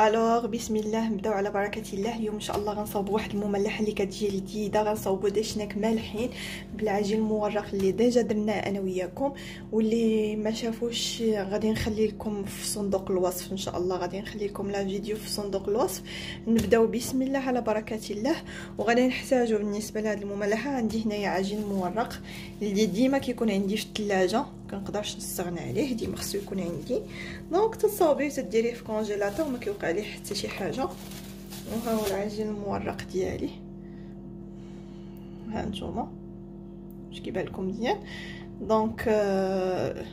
الوغ بسم الله نبداو على بركه الله اليوم ان شاء الله غنصاوب واحد المملحه اللي كتجي جديده غنصاوبو دا شنيك مالحين بالعجين المورق اللي déjà درناه أنا وياكم واللي ما شافوش غادي نخلي لكم في صندوق الوصف ان شاء الله غادي نخلي لكم la vidéo في صندوق الوصف نبداو بسم الله على بركه الله وغادي نحتاجو بالنسبة لهاد المملحه عندي هنايا عجين مورق اللي ديما كيكون عندي في الثلاجه ما كنقدرش نستغنى عليه ديما خصو يكون عندي. donc تصاوبيه تديريه في congélateur ما كيوقع ليه حتى شي حاجة. وها هو العجين المورق ديالي. ها نتوما. واش كيبان لكم مزيان. donc آه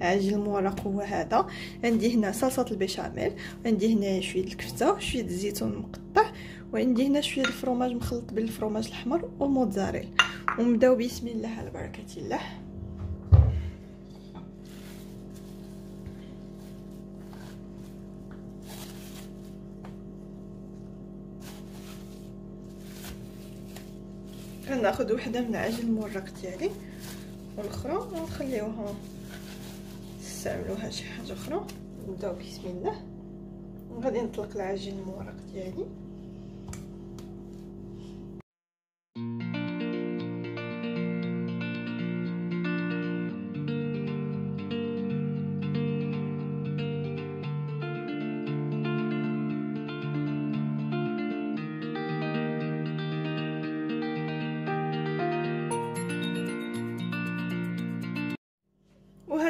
العجين المورق هو هذا. عندي هنا صلصة البيشاميل عندي هنا شوية الكفتة شوية الزيتون مقطع وعندي هنا شوية ال fromage مخلط بال fromage الأحمر والموتزاريلا. ونبداو بسم الله على بركه الله. كناخذ وحدة من عجين المورق ديالي والأخرى ونخليوها نستعملوها شي حاجة أخرى. نبدأو بسم الله. وغادي نطلق العجين المورق ديالي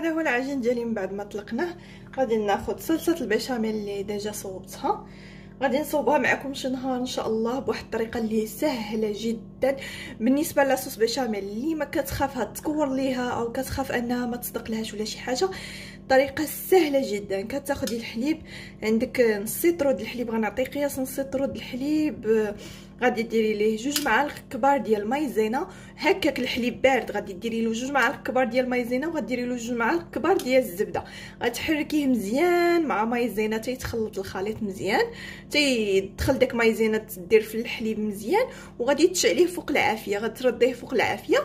وهذا هو العجين ديالي من بعد ما طلقناه. غادي ناخذ صلصه البيشاميل اللي déjà صوبتها. غادي نصوبها معكم شي نهار إن شاء الله بواحد الطريقة اللي سهلة جدا. بالنسبة la sauce béchamel اللي ما كتخافها تكور ليها أو كتخاف أنها ما تصدق لهاش ولا شي حاجة طريقه سهله جدا. كتاخدي الحليب عندك نص د الحليب غنعطي قياس نص د الحليب. غادي ديري ليه جوج معالق كبار ديال مايزينا هكاك الحليب بارد غادي ديري له جوج معالق كبار ديال مايزينا وغاديري له جوج معالق كبار ديال الزبدة. غتحركيه مزيان مع مايزينا تيتخلط الخليط مزيان تيدخل داك مايزينا تدير في الحليب مزيان وغادي تشعليه فوق العافية. غترديه فوق العافية.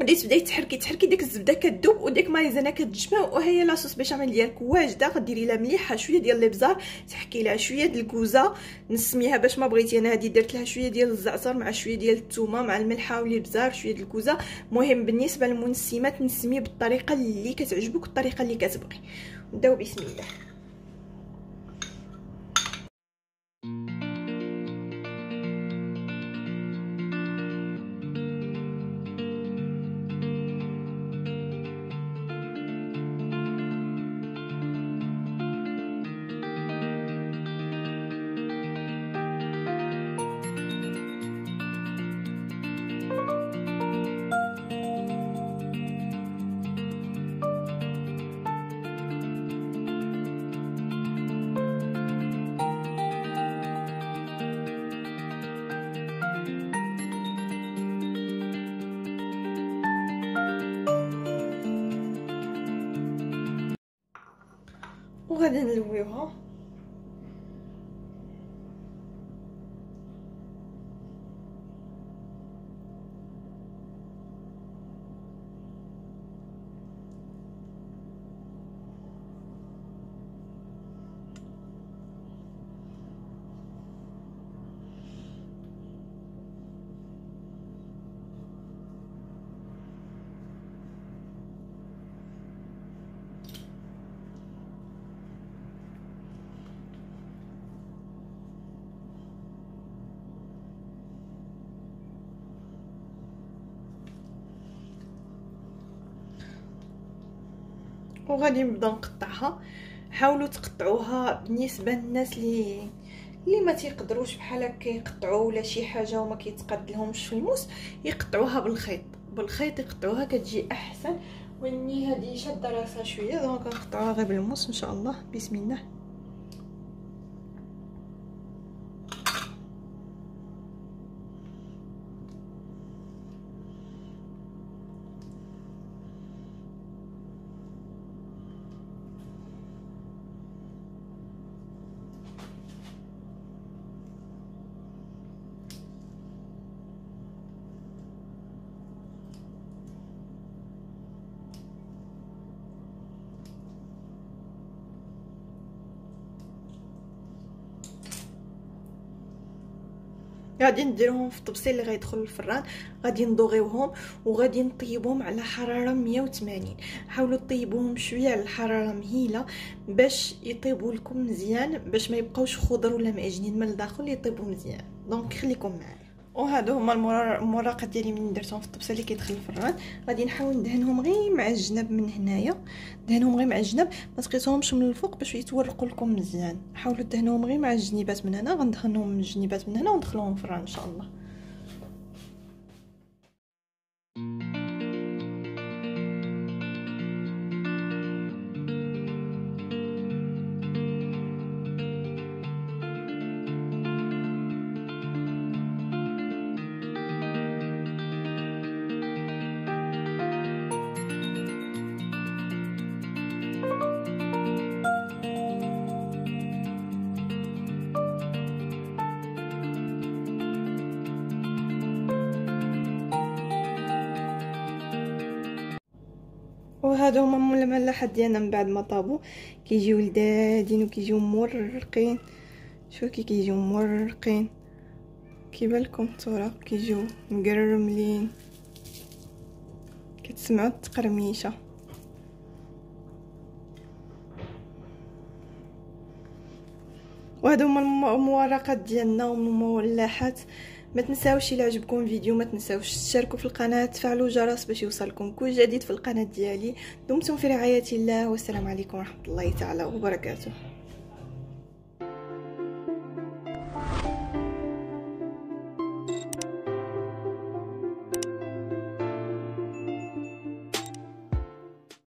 غادي تبداي تحركي تحركي ديك الزبدة كتذوب وديك مايزينا كتجمع وهي لاصوص بيشاميل ديالك واجدة. غديري لها مليحة شوية ديال الابزار تحكي لها شوية ديال الكوزة نسميها باش ما بغيتي أنا هذه درت لها شوية ديال الزعتر مع شوية ديال الثومه مع الملحة والابزار شوية ديال الكوزة. مهم بالنسبة للمنسمات نسمي بالطريقة اللي كتعجبك والطريقة اللي كتبغي. نبداو بسم الله. 뭐가 되는 거예요? وغادي نبدأ نقطعها. حاولوا تقطعوها بالنسبة للناس اللي اللي ما تيقدروش بحال هكا يقطعوا ولا شي حاجة وما كيتقاد لهمش في الموس يقطعوها بالخيط. بالخيط يقطعوها كتجي أحسن. وإني هذه شادة راسها شوية دونك نقطعوها غير بالموس إن شاء الله. بسم الله. غادي نديرهم في الطبسيل اللي غيدخل الفران. غادي نضغيوهم وغادي نطيبهم على حرارة 180 حاولوا طيبوهم شوية على الحرارة مهيلة باش يطيبوا لكم مزيان باش ما يبقاوش خضر ولا معجنين من الداخل يطيبوا مزيان. دونك خليكم معايا. وهادو هما المراقه ديالي من درتهم في الطبسه اللي كيدخل الفران غادي نحاول ندهنهم غير مع الجناب من هنايا. دهنهم غير مع الجناب ما تقيسوهمش من الفوق باش يتورقوا لكم مزيان. حاولوا دهنوهم غير مع الجنيبات من هنا غندهنهم الجنيبات من هنا وندخلوهم الفران إن شاء الله. وهادو هما الملاحات ديالنا من بعد ما طابو. كيجيو لدادين وكيجيو مرقين شوفوا كي كيجيو مرقين كيبان لكم الصورة كيجيو مقرملين. كتسمعوا التقرميشه وهادو هما المورقات ديالنا والملاحات ما تنساوش إلى عجبكم الفيديو ما تنساوش تشاركوا في القناة تفعلوا الجرس باش يوصلكم كل جديد في القناة ديالي. دمتم في رعاية الله والسلام عليكم ورحمة الله تعالى وبركاته.